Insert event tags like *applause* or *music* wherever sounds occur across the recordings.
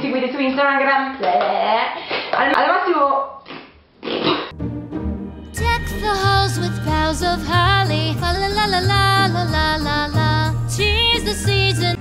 seguite su Instagram. Al, al massimo Deck the halls with boughs of holly. La la la la la la la la. Tis the season.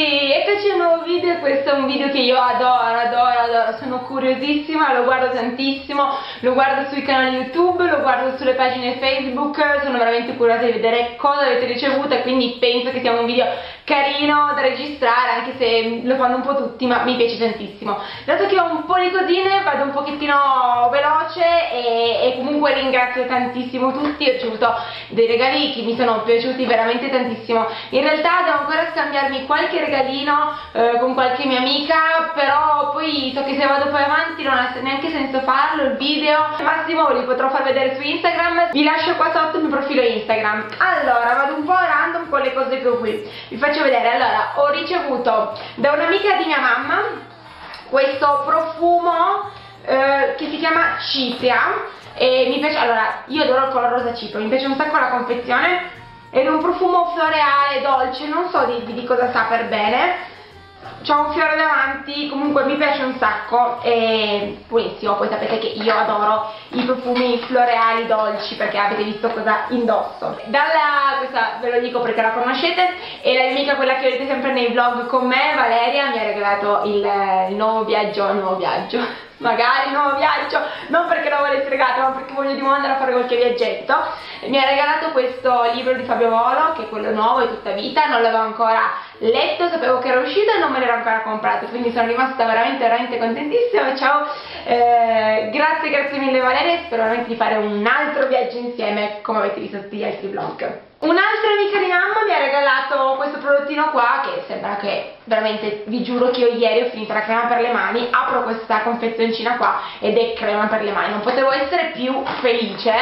Eccoci a un nuovo video, questo è un video che io adoro, adoro, adoro, sono curiosissima, lo guardo tantissimo, lo guardo sui canali YouTube, lo guardo sulle pagine Facebook, sono veramente curiosa di vedere cosa avete ricevuto e quindi penso che sia un video carino da registrare anche se lo fanno un po' tutti ma mi piace tantissimo. Dato che ho un po' di cosine vado un pochettino veloce e, e comunque ringrazio tantissimo tutti ho ricevuto dei regali che mi sono piaciuti veramente tantissimo. In realtà devo ancora scambiarmi qualche regalino eh, con qualche mia amica però poi so che se vado poi avanti non ha neanche senso farlo il video. Al massimo li potrò far vedere su Instagram. Vi lascio qua sotto il mio profilo Instagram. Allora vado un po' random con le cose che ho qui. Vi faccio faccio vedere. Allora ho ricevuto da un'amica di mia mamma questo profumo eh, che si chiama Cipria e mi piace allora io adoro il colore rosa cipria mi piace un sacco la confezione ed è un profumo floreale dolce non so di, di cosa sa per bene c'ho un fiore davanti, comunque mi piace un sacco e purissimo, poi sapete che io adoro i profumi floreali dolci perché avete visto cosa indosso. Dalla, questa ve lo dico perché la conoscete, è la mia amica quella che vedete sempre nei vlog con me, Valeria, mi ha regalato il, il nuovo viaggio, il nuovo viaggio magari nuovo viaggio, non perché lo volessi regalato, ma perché voglio di nuovo andare a fare qualche viaggetto. Mi ha regalato questo libro di Fabio Volo, che è quello nuovo di tutta vita, non l'avevo ancora letto, sapevo che era uscito e non me l'ero ancora comprato, quindi sono rimasta veramente, veramente contentissima. Ciao, eh, grazie, grazie mille Valeria, spero veramente di fare un altro viaggio insieme, come avete visto tutti gli altri vlog. Un'altra amica di mamma mi ha regalato questo prodottino qua che sembra che veramente vi giuro che io ieri ho finito la crema per le mani apro questa confezioncina qua ed è crema per le mani. Non potevo essere più felice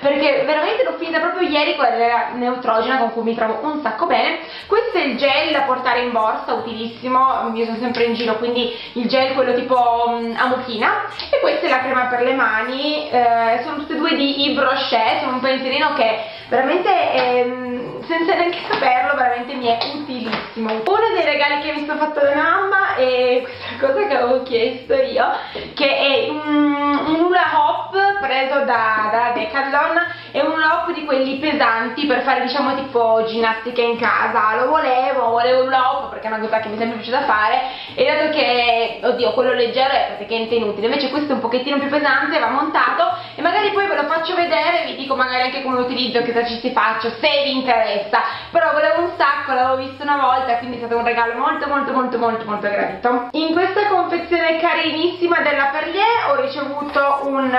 perché veramente l'ho finita proprio ieri quella neutrogena con cui mi trovo un sacco bene. Questo è il gel da portare in borsa utilissimo io sono sempre in giro quindi il gel quello tipo um, a mucchina e questa è la crema per le mani eh, sono tutte e due di Yves Rocher sono un pensierino che veramente ehm, senza neanche saperlo veramente mi è utilissimo. Uno dei regali che mi sono fatto da mamma è questa cosa che avevo chiesto io che è un, un hula hop preso da, da Decathlon è un hop di quelli pesanti per fare diciamo tipo ginnastica in casa. Lo volevo, volevo un hop perché è una cosa che mi è sempre piaciuta fare. E dato che, oddio, quello leggero è praticamente inutile. Invece questo è un pochettino più pesante, va montato. E magari poi ve lo faccio vedere vi dico magari anche come lo utilizzo, che esercizi faccio se vi interessa. Però volevo un sacco, l'avevo visto una volta quindi è stato un regalo molto molto molto molto molto gradito. In questa confezione carinissima della Perlier ho ricevuto un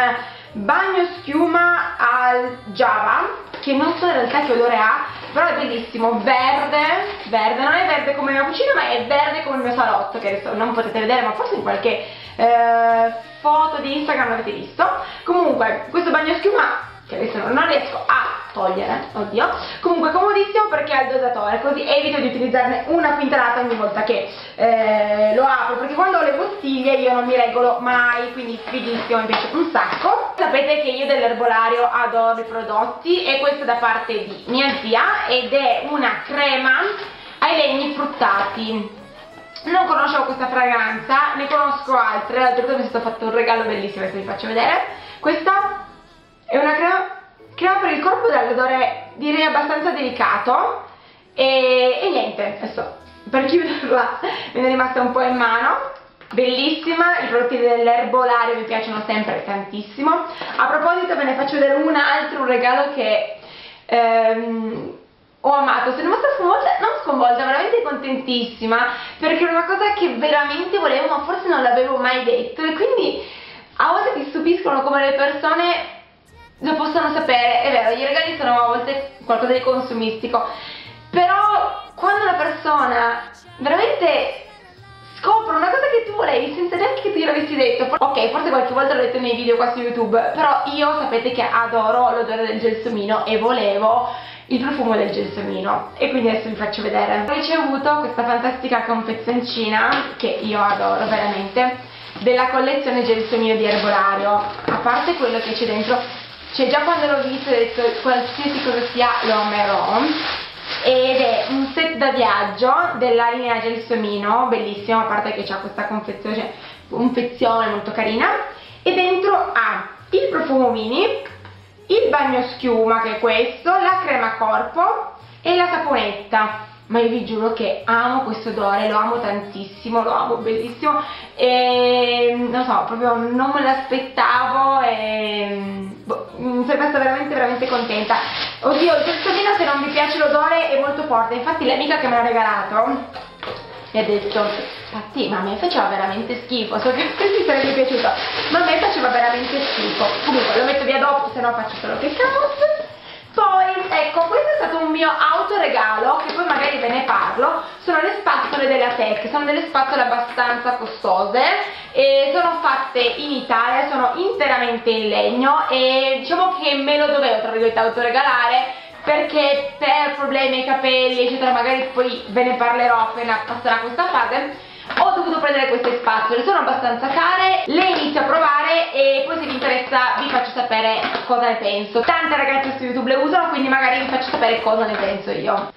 bagno schiuma al Java che non so in realtà che odore ha però è bellissimo, verde verde, non è verde come la mia cucina ma è verde come il mio salotto che adesso non potete vedere ma forse in qualche eh, foto di Instagram l'avete visto. Comunque questo bagno schiuma che adesso non riesco a togliere, oddio comunque comodissimo perché ha il dosatore così evito di utilizzarne una quintalata ogni volta che eh, lo apro perché quando ho le bottiglie io non mi regolo mai quindi fighissimo, mi piace un sacco sapete che io dell'erbolario adoro i prodotti e questo è da parte di mia zia ed è una crema ai legni fruttati. Non conoscevo questa fragranza, ne conosco altre, l'altro giorno mi è stato fatto un regalo bellissimo, adesso vi faccio vedere. Questa è una crema, crema per il corpo dall'odore direi abbastanza delicato. E, e niente, adesso per chiuderla me ne è rimasta un po' in mano bellissima, i prodotti dell'erbolario mi piacciono sempre tantissimo. A proposito ve ne faccio vedere un altro, un regalo che ehm, ho amato, sono rimasta sconvolta, non sconvolta, veramente contentissima perché è una cosa che veramente volevo ma forse non l'avevo mai detto. E quindi a volte ti stupiscono come le persone lo possono sapere, è vero, i regali sono a volte qualcosa di consumistico, però quando una persona veramente scopre una cosa che tu volevi senza neanche che tu gliel'avessi detto, ok, forse qualche volta l'ho detto nei video qua su YouTube, però io sapete che adoro l'odore del gelsomino e volevo il profumo del gelsomino. E quindi adesso vi faccio vedere. Ho ricevuto questa fantastica confezioncina che io adoro veramente della collezione gelsomino di erbolario. A parte quello che c'è dentro cioè già quando l'ho visto ho detto qualsiasi cosa sia lo amerò ed è un set da viaggio della linea Gelsomino, bellissimo, a parte che ha questa confezione, cioè, confezione molto carina. E dentro ha il profumo mini, il bagno schiuma che è questo, la crema corpo e la saponetta ma io vi giuro che amo questo odore, lo amo tantissimo, lo amo bellissimo. E non so, proprio non me l'aspettavo e boh, sono rimasta veramente veramente contenta. Oddio, il testolino se non vi piace l'odore è molto forte. Infatti l'amica che me l'ha regalato mi ha detto infatti ma a me faceva veramente schifo so che *laughs* a ti sarebbe piaciuto ma a me faceva veramente schifo comunque lo metto via dopo se no faccio solo che caos poi, ecco, questo è stato un mio autoregalo, che poi magari ve ne parlo, sono le spazzole della Tech, sono delle spazzole abbastanza costose, e sono fatte in Italia, sono interamente in legno e diciamo che me lo dovevo, tra virgolette, autoregalare perché per problemi ai capelli, eccetera, magari poi ve ne parlerò appena passerà questa fase, prendere queste spazzole, sono abbastanza care, le inizio a provare e poi se vi interessa vi faccio sapere cosa ne penso. Tante ragazze su YouTube le usano, quindi magari vi faccio sapere cosa ne penso io.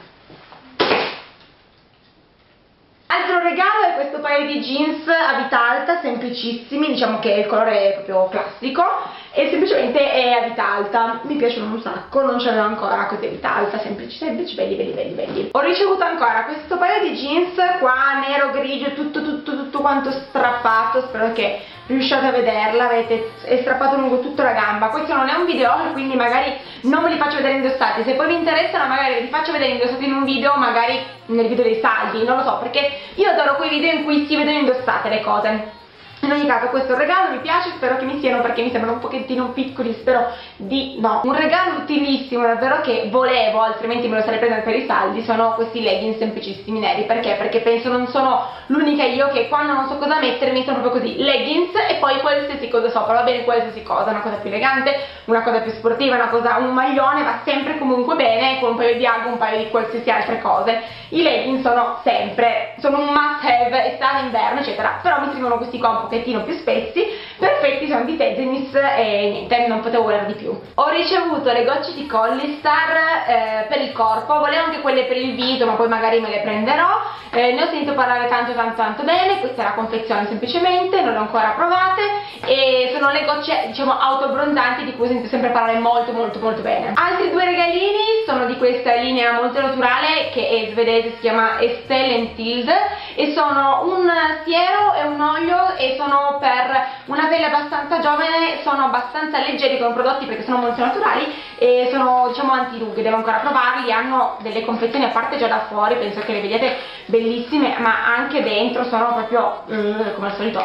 Altro regalo è questo paio di jeans a vita alta, semplicissimi, diciamo che il colore è proprio classico e semplicemente è a vita alta, mi piacciono un sacco, non ce l'ho ancora a vita alta, semplici, semplici, belli, belli, belli, belli. Ho ricevuto ancora questo paio di jeans qua, nero, grigio, tutto, tutto, tutto quanto strappato, spero che riusciate a vederla, avete è strappato lungo tutta la gamba, questo non è un video quindi magari non ve li faccio vedere indossati, se poi vi interessano magari ve li faccio vedere indossati in un video, magari nel video dei saldi, non lo so, perché io adoro quei video in cui si vedono indossate le cose in ogni caso questo regalo mi piace, spero che mi siano perché mi sembrano un pochettino piccoli, spero di no. Un regalo utilissimo davvero che volevo, altrimenti me lo sarei preso per i saldi, sono questi leggings semplicissimi neri. Perché? Perché penso non sono l'unica io che quando non so cosa mettermi sono proprio così, leggings e poi qualsiasi cosa sopra, va bene qualsiasi cosa, una cosa più elegante, una cosa più sportiva, una cosa, un maglione va sempre comunque bene con un paio di ago, un paio di qualsiasi altre cose. I leggings sono sempre, sono un must have, estate, inverno eccetera, però mi servono questi qua pochettino più spessi, perfetti, sono di Tegenis e niente, non potevo volere di più. Ho ricevuto le gocce di Collistar eh, per il corpo, volevo anche quelle per il viso, ma poi magari me le prenderò. Eh, ne ho sentito parlare tanto tanto tanto bene, questa è la confezione semplicemente, non le ho ancora provate e sono le gocce diciamo autobronzanti di cui sento sempre parlare molto molto molto bene. Altri due regalini sono di questa linea molto naturale che è svedese, si chiama Estelle Tilde e sono un siero e un olio e sono per una pelle abbastanza giovane, sono abbastanza leggeri come prodotti perché sono molto naturali e sono diciamo antirughe, devo ancora provarli, hanno delle confezioni a parte già da fuori, penso che le vediate bellissime, ma anche dentro sono proprio uh, come al solito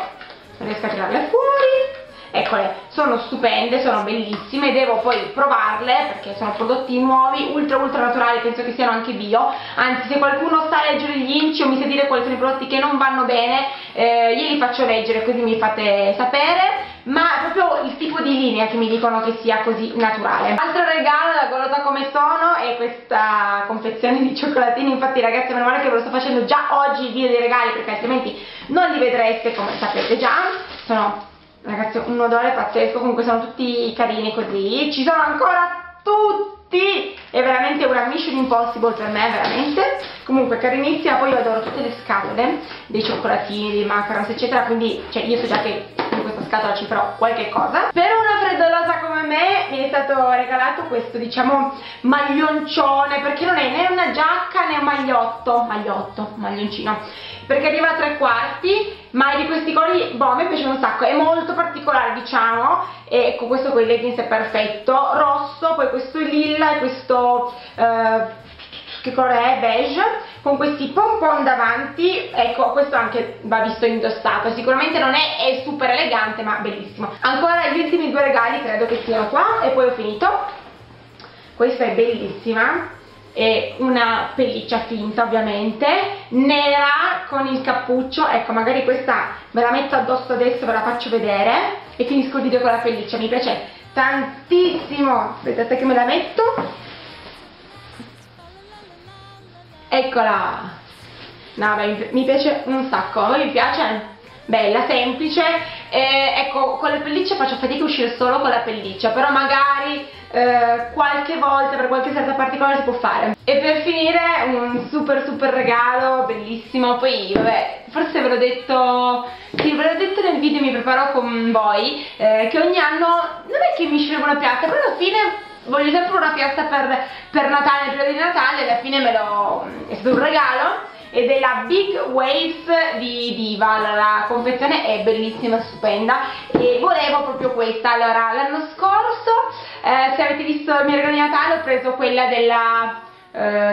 riesco a tirarle fuori eccole, sono stupende, sono bellissime, devo poi provarle perché sono prodotti nuovi, ultra ultra naturali, penso che siano anche bio, anzi se qualcuno sa leggere gli inci o mi sa dire quali sono i prodotti che non vanno bene, eh, io li faccio leggere così mi fate sapere, ma è proprio il tipo di linea che mi dicono che sia così naturale. Altro regalo da golota come sono è questa confezione di cioccolatini, infatti ragazzi meno male che ve lo sto facendo già oggi il video dei regali perché altrimenti non li vedreste come sapete già, sono ragazzi un odore pazzesco comunque sono tutti carini così. Ci sono ancora tutti! È veramente una mission impossible per me veramente. Comunque carinissima poi io adoro tutte le scatole dei cioccolatini, dei macarons eccetera quindi cioè io so già che in questa scatola ci farò qualche cosa. Per una freddolosa come me mi è stato regalato questo diciamo maglioncione perché non è né una giacca né un magliotto. Magliotto, maglioncino perché arriva a tre quarti ma è di questi colori, boh, me piace un sacco, è molto particolare diciamo, e ecco questo con i leggings è perfetto, rosso, poi questo lilla e questo, eh, che colore è? Beige, con questi pompon davanti, ecco questo anche va visto indossato, sicuramente non è, è super elegante ma bellissimo. Ancora gli ultimi due regali credo che siano qua e poi ho finito, questa è bellissima, e una pelliccia finta ovviamente nera con il cappuccio. Ecco magari questa me la metto addosso adesso ve la faccio vedere e finisco il video con la pelliccia mi piace tantissimo. Aspettate che me la metto? Eccola. No beh, mi piace un sacco a vi piace? bella, semplice. Eh, ecco con le pellicce faccio fatica a uscire solo con la pelliccia però magari eh, qualche volta per qualche serata particolare si può fare. E per finire un super super regalo bellissimo. Poi vabbè forse ve l'ho detto sì ve l'ho detto nel video mi preparo con voi eh, che ogni anno non è che mi scelgo una piazza però alla fine voglio sempre una piazza per, per Natale, periodo di Natale alla fine me lo è stato un regalo ed è la Big Waves di Diva, la confezione è bellissima, stupenda. E volevo proprio questa, allora l'anno scorso eh, se avete visto il mio regalo di Natale ho preso quella della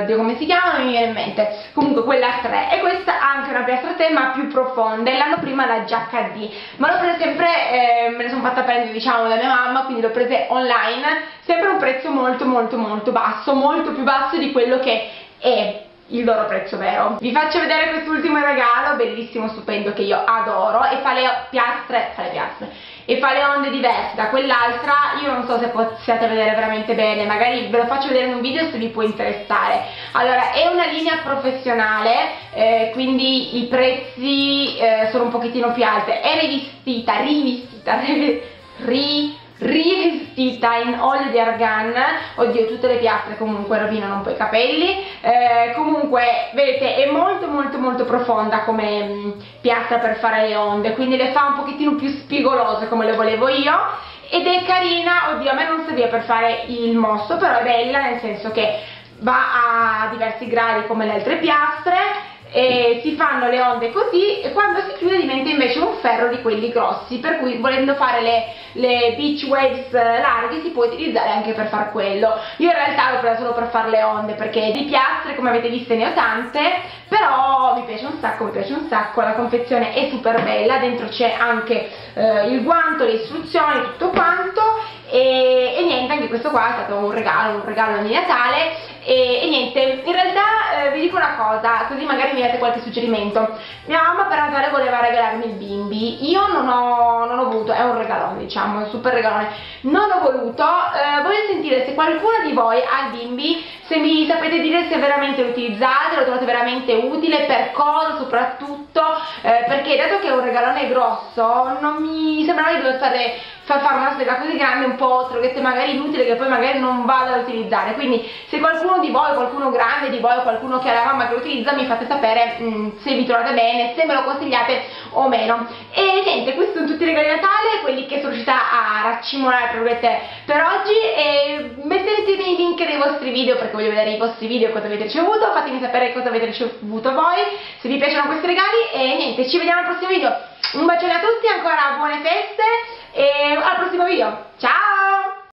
Dio come si chiama non mi viene in mente. Comunque quella a 3 e questa ha anche una piastra a te ma più profonda. E l'anno prima la giacca D. Ma l'ho presa sempre eh, me ne sono fatta prendere diciamo da mia mamma quindi l'ho presa online sempre a un prezzo molto molto molto basso. Molto più basso di quello che è il loro prezzo vero. Vi faccio vedere quest'ultimo regalo, bellissimo, stupendo, che io adoro e fa le piastre, fa le piastre, e fa le onde diverse da quell'altra, io non so se possiate vedere veramente bene, magari ve lo faccio vedere in un video se vi può interessare. Allora, è una linea professionale, eh, quindi i prezzi eh, sono un pochettino più alti, è rivestita, rivestita, *laughs* rivestita, rivestita in olio di argan. Oddio tutte le piastre comunque rovinano un po' i capelli. Eh, comunque vedete è molto molto molto profonda come mh, mm, piastra per fare le onde quindi le fa un pochettino più spigolose come le volevo io. Ed è carina, oddio a me non serviva per fare il mosso però è bella nel senso che va a diversi gradi come le altre piastre e si fanno le onde così e quando si chiude diventa invece un ferro di quelli grossi per cui volendo fare le, le beach waves larghe si può utilizzare anche per far quello. Io in realtà l'ho presa solo per fare le onde perché di piastre come avete visto ne ho tante però mi piace un sacco, mi piace un sacco. La confezione è super bella dentro c'è anche eh, il guanto, le istruzioni, tutto quanto e, e, niente, anche questo qua è stato un regalo, un regalo di Natale. E, e niente, in realtà eh, vi dico una cosa, così magari mi date qualche suggerimento. Mia mamma per Natale voleva regalarmi il bimbi. Io non ho, non ho voluto, è un regalone diciamo, un super regalone. Non ho voluto, eh, voglio sentire se qualcuno di voi ha il bimbi se mi sapete dire se veramente lo utilizzate, lo trovate veramente utile, per cosa soprattutto eh, perché dato che è un regalone grosso non mi sembrava di dover fare far fare una spesa così grande un po' troghette magari inutile che poi magari non vado ad utilizzare. Quindi se qualcuno di voi, qualcuno grande di voi qualcuno che ha la mamma che lo utilizza mi fate sapere mh, mm, se vi trovate bene, se me lo consigliate o meno. E niente, questi sono tutti i regali di Natale quelli che sono riuscita a raccimolare per oggi. E mettete nei link dei vostri video perché voglio vedere i vostri video cosa avete ricevuto. Fatemi sapere cosa avete ricevuto voi. Se vi piacciono questi regali e niente, ci vediamo al prossimo video un bacione a tutti, ancora buone feste e al prossimo video. Ciao!